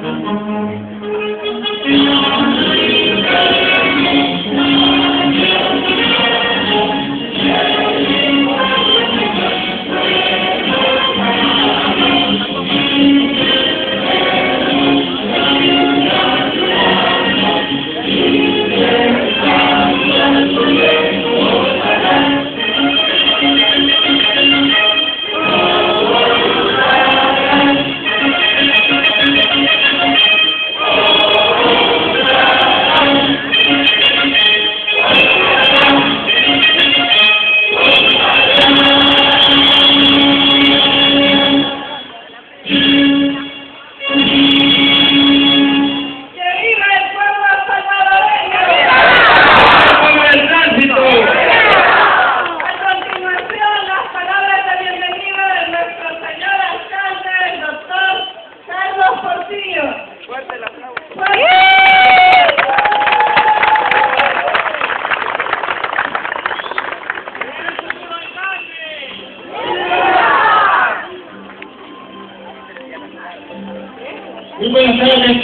Música Fuerte el aplauso. Un mensaje